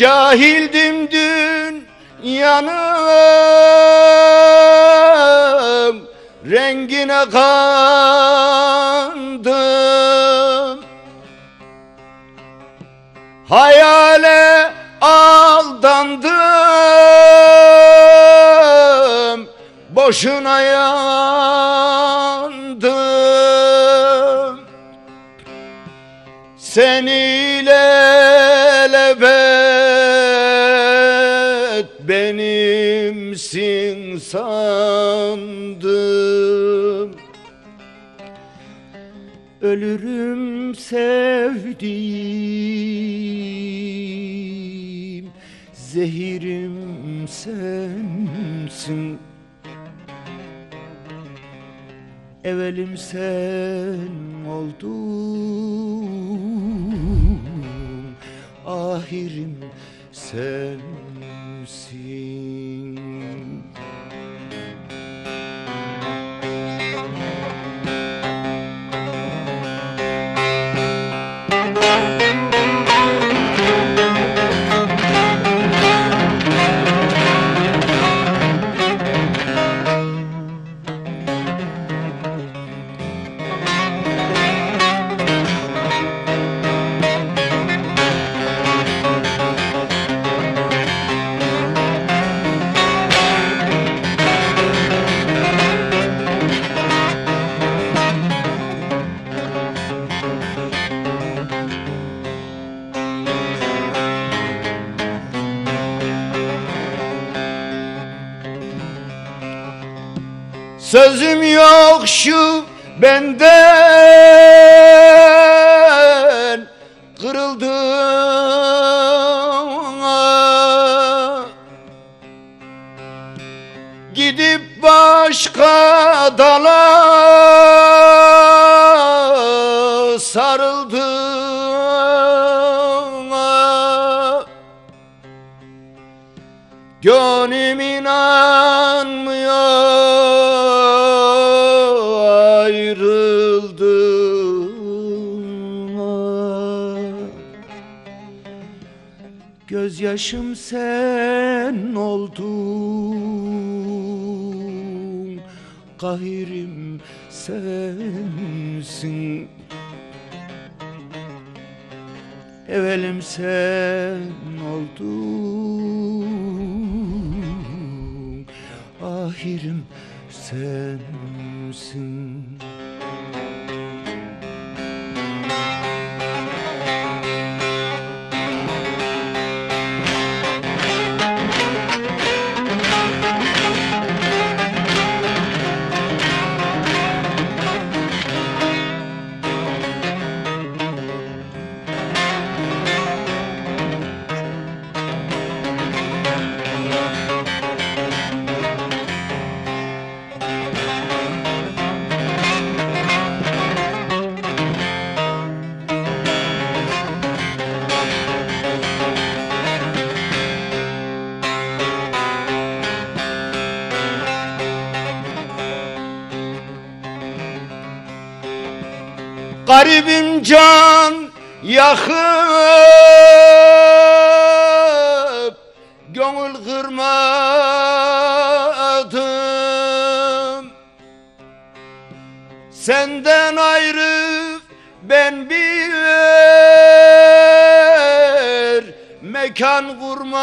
Cahildim dün yanım Rengine kandım. Hayale aldandım Boşuna yandım. Seni benimsin sandım. Ölürüm sevdiğim Zehirim sensin. Evelim sen oldun Ahirim sensin see. Sözüm yok şu benden. Kırıldım Gidip başka dala sarıldım Gönlüm inanmıyor Gözyaşım sen oldun. Kahirim sensin. Evelim sen oldun. Ahirim sensin Garibim can yakıp Gönül kırmadım. Senden ayrı ben bir mekan kurmadım.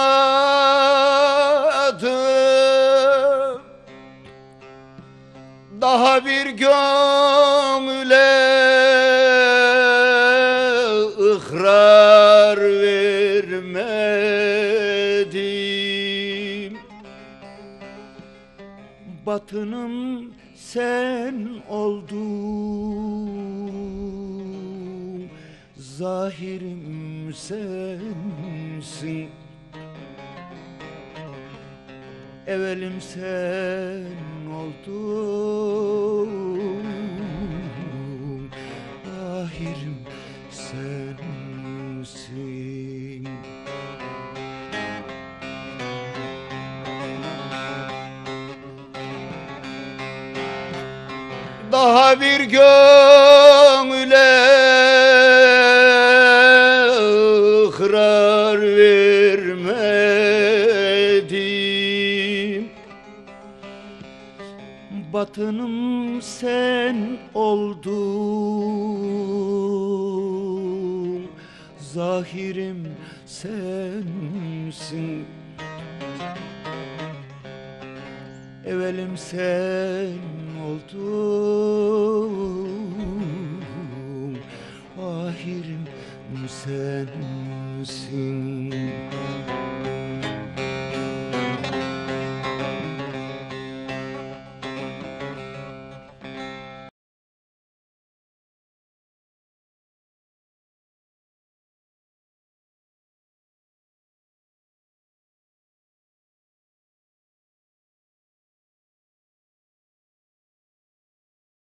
Daha bir gönüle vermedim Batınım sen oldun Zahirim sensin. Evelim sen oldun Ahirim sensin Daha bir gönüle ıkrar vermedim. Batınım sen oldun Zahirim sensin. Evelim sen oldun Ahirim sensin